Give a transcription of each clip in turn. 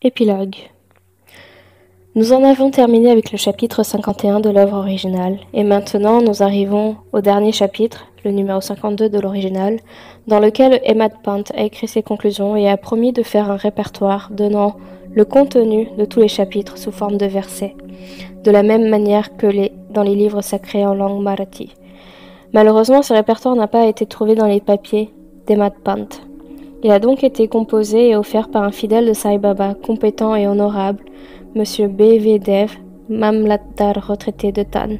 Épilogue. Nous en avons terminé avec le chapitre 51 de l'œuvre originale, et maintenant nous arrivons au dernier chapitre, le numéro 52 de l'original, dans lequel Emma Pant a écrit ses conclusions et a promis de faire un répertoire donnant le contenu de tous les chapitres sous forme de versets, de la même manière que dans les livres sacrés en langue marathi. Malheureusement, ce répertoire n'a pas été trouvé dans les papiers d'Emma Pant. Il a donc été composé et offert par un fidèle de Sai Baba, compétent et honorable, M. B. V. Dev, Mamlatdar retraité de Tan.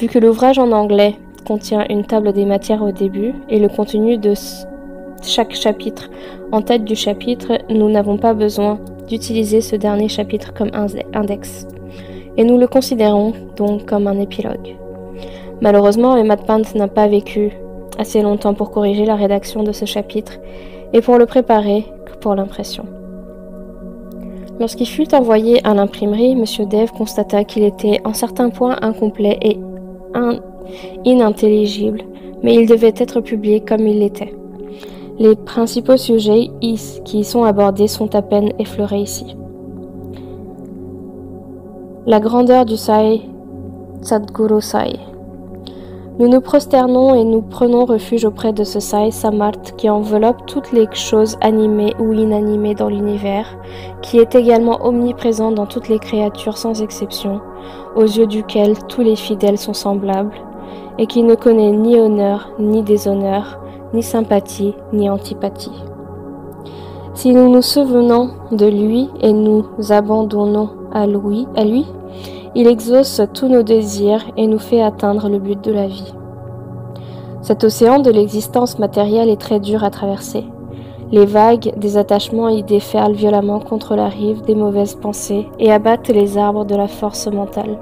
Vu que l'ouvrage en anglais contient une table des matières au début et le contenu de chaque chapitre en tête du chapitre, nous n'avons pas besoin d'utiliser ce dernier chapitre comme index. Et nous le considérons donc comme un épilogue. Malheureusement, Emma Pant n'a pas vécu assez longtemps pour corriger la rédaction de ce chapitre et pour le préparer pour l'impression. Lorsqu'il fut envoyé à l'imprimerie, M. Dev constata qu'il était en certains points incomplet et inintelligible, mais il devait être publié comme il l'était. Les principaux sujets qui y sont abordés sont à peine effleurés ici. La grandeur du Sai, Sadguru Sai. Nous nous prosternons et nous prenons refuge auprès de ce Sai Samart qui enveloppe toutes les choses animées ou inanimées dans l'univers, qui est également omniprésent dans toutes les créatures sans exception, aux yeux duquel tous les fidèles sont semblables, et qui ne connaît ni honneur ni déshonneur, ni sympathie ni antipathie. Si nous nous souvenons de lui et nous abandonnons à lui, à lui il exauce tous nos désirs et nous fait atteindre le but de la vie. Cet océan de l'existence matérielle est très dur à traverser. Les vagues des attachements y déferlent violemment contre la rive des mauvaises pensées et abattent les arbres de la force mentale.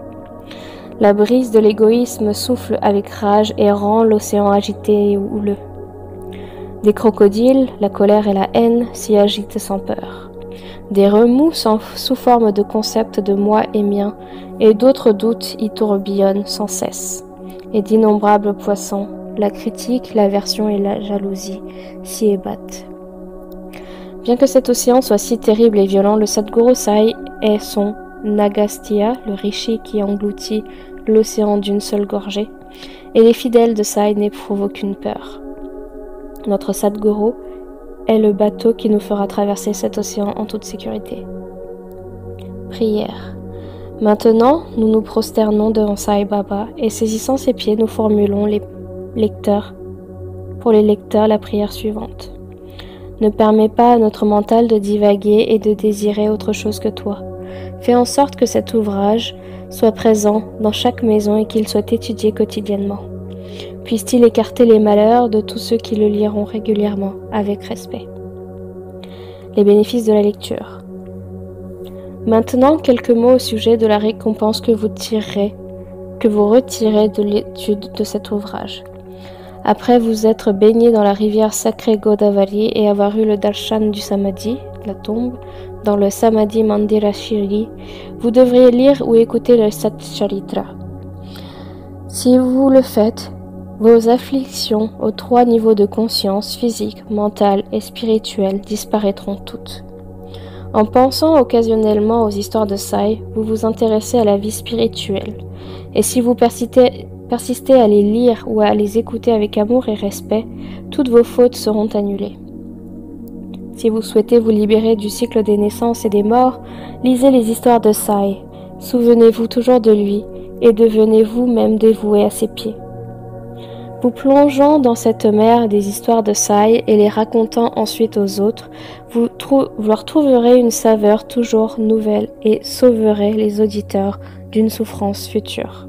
La brise de l'égoïsme souffle avec rage et rend l'océan agité et houleux. Des crocodiles, la colère et la haine s'y agitent sans peur. Des remous sous forme de concepts de moi et mien, et d'autres doutes y tourbillonnent sans cesse. Et d'innombrables poissons, la critique, l'aversion et la jalousie s'y ébattent. Bien que cet océan soit si terrible et violent, le Sadguru Sai est son Nagastia, le rishi qui engloutit l'océan d'une seule gorgée, et les fidèles de Sai n'éprouvent aucune peur. Notre Sadguru est le bateau qui nous fera traverser cet océan en toute sécurité. Prière. Maintenant, nous nous prosternons devant Sai Baba et saisissant ses pieds, nous formulons les lecteurs, pour les lecteurs la prière suivante. Ne permets pas à notre mental de divaguer et de désirer autre chose que toi. Fais en sorte que cet ouvrage soit présent dans chaque maison et qu'il soit étudié quotidiennement. Puisse-t-il écarter les malheurs de tous ceux qui le liront régulièrement avec respect. Les bénéfices de la lecture. Maintenant, quelques mots au sujet de la récompense que vous tirerez, que vous retirez de l'étude de cet ouvrage. Après vous être baigné dans la rivière sacrée Godavari et avoir eu le darshan du Samadhi, la tombe, dans le Samadhi Mandira Shiri, vous devriez lire ou écouter le Satcharitra. Si vous le faites, vos afflictions aux trois niveaux de conscience, physique, mentale et spirituelle, disparaîtront toutes. En pensant occasionnellement aux histoires de Sai, vous vous intéressez à la vie spirituelle. Et si vous persistez, à les lire ou à les écouter avec amour et respect, toutes vos fautes seront annulées. Si vous souhaitez vous libérer du cycle des naissances et des morts, lisez les histoires de Sai. Souvenez-vous toujours de lui et devenez vous-même dévoué à ses pieds. Vous plongeant dans cette mer des histoires de Sai et les racontant ensuite aux autres, vous, leur trouverez une saveur toujours nouvelle et sauverez les auditeurs d'une souffrance future.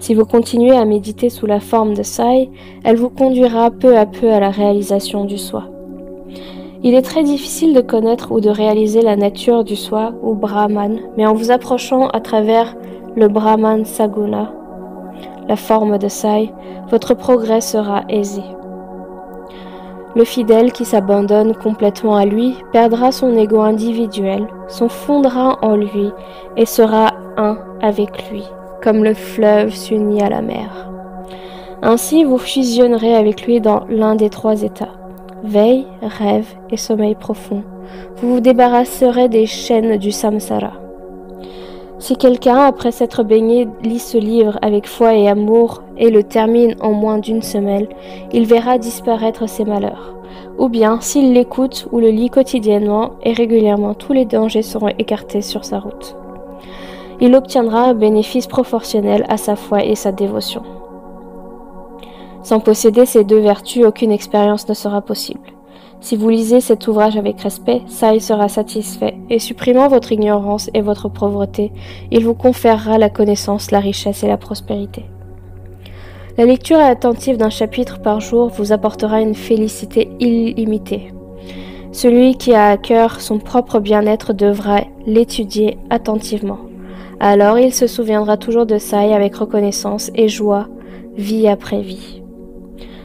Si vous continuez à méditer sous la forme de Sai, elle vous conduira peu à peu à la réalisation du soi. Il est très difficile de connaître ou de réaliser la nature du soi ou Brahman, mais en vous approchant à travers le Brahman Saguna, la forme de Sai, votre progrès sera aisé. Le fidèle qui s'abandonne complètement à lui perdra son ego individuel, s'enfondra en lui et sera un avec lui, comme le fleuve s'unit à la mer. Ainsi vous fusionnerez avec lui dans l'un des trois états, veille, rêve et sommeil profond, vous vous débarrasserez des chaînes du samsara. Si quelqu'un, après s'être baigné, lit ce livre avec foi et amour et le termine en moins d'une semaine, il verra disparaître ses malheurs. Ou bien, s'il l'écoute ou le lit quotidiennement et régulièrement, tous les dangers seront écartés sur sa route. Il obtiendra un bénéfice proportionnel à sa foi et sa dévotion. Sans posséder ces deux vertus, aucune expérience ne sera possible. Si vous lisez cet ouvrage avec respect, Sai sera satisfait, et supprimant votre ignorance et votre pauvreté, il vous conférera la connaissance, la richesse et la prospérité. La lecture attentive d'un chapitre par jour vous apportera une félicité illimitée. Celui qui a à cœur son propre bien-être devra l'étudier attentivement. Alors il se souviendra toujours de Sai avec reconnaissance et joie, vie après vie.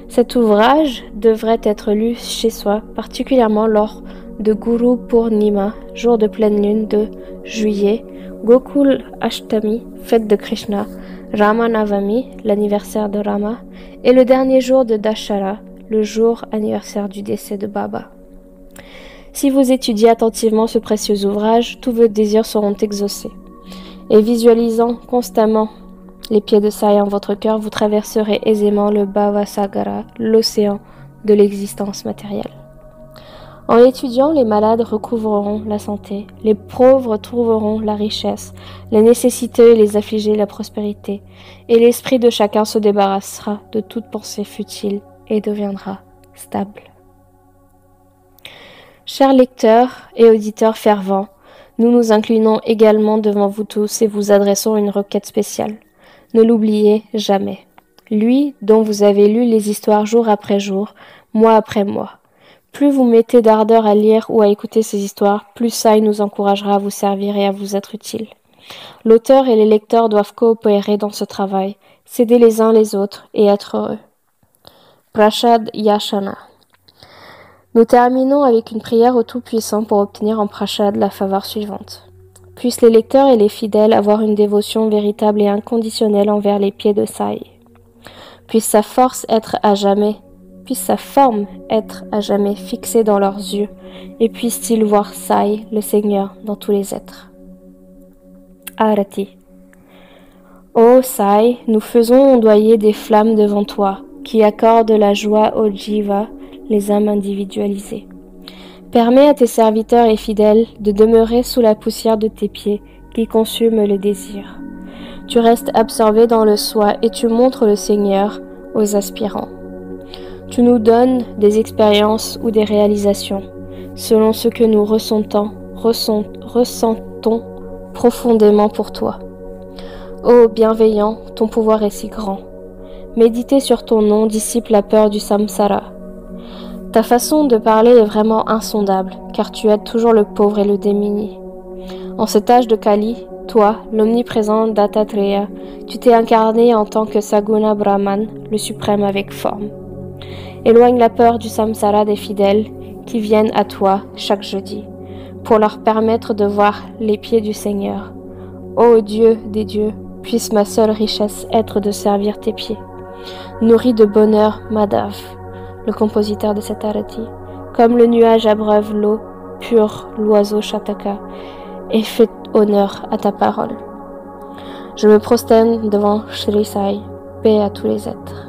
Cet ouvrage devrait être lu chez soi, particulièrement lors de Guru Purnima, jour de pleine lune de juillet, Gokul Ashtami, fête de Krishna, Rama Navami, l'anniversaire de Rama, et le dernier jour de Dashara, le jour anniversaire du décès de Baba. Si vous étudiez attentivement ce précieux ouvrage, tous vos désirs seront exaucés. Et visualisant constamment les pieds de Sai en votre cœur, vous traverserez aisément le Bhavasagara, l'océan de l'existence matérielle. En étudiant, les malades recouvreront la santé, les pauvres trouveront la richesse, les nécessités et les affligés la prospérité, et l'esprit de chacun se débarrassera de toute pensée futile et deviendra stable. Chers lecteurs et auditeurs fervents, nous nous inclinons également devant vous tous et vous adressons une requête spéciale. Ne l'oubliez jamais. Lui dont vous avez lu les histoires jour après jour, mois après mois. Plus vous mettez d'ardeur à lire ou à écouter ces histoires, plus ça nous encouragera à vous servir et à vous être utile. L'auteur et les lecteurs doivent coopérer dans ce travail, s'aider les uns les autres et être heureux. Prashad Yashana. Nous terminons avec une prière au Tout-Puissant pour obtenir en Prashad la faveur suivante. Puissent les lecteurs et les fidèles avoir une dévotion véritable et inconditionnelle envers les pieds de Sai. Puisse sa force être à jamais, puisse sa forme être à jamais fixée dans leurs yeux, et puissent-ils voir Sai, le Seigneur, dans tous les êtres. Arati. Ô Sai, nous faisons ondoyer des flammes devant toi, qui accordent la joie au Jiva, les âmes individualisées. Permets à tes serviteurs et fidèles de demeurer sous la poussière de tes pieds qui consument le désir. Tu restes absorbé dans le soi et tu montres le Seigneur aux aspirants. Tu nous donnes des expériences ou des réalisations selon ce que nous ressentons, ressentons profondément pour toi. Ô bienveillant, ton pouvoir est si grand. Méditer sur ton nom dissipe la peur du samsara ta façon de parler est vraiment insondable, car tu aides toujours le pauvre et le démuni. En cet âge de Kali, toi, l'omniprésent Dattatreya, tu t'es incarné en tant que Saguna Brahman, le suprême avec forme. Éloigne la peur du samsara des fidèles qui viennent à toi chaque jeudi, pour leur permettre de voir les pieds du Seigneur. Ô Dieu des dieux, puisse ma seule richesse être de servir tes pieds. Nourris de bonheur Madhav, le compositeur de cet arati, comme le nuage abreuve l'eau pure, l'oiseau Shataka, et fait honneur à ta parole. Je me prosterne devant Shri Sai, paix à tous les êtres.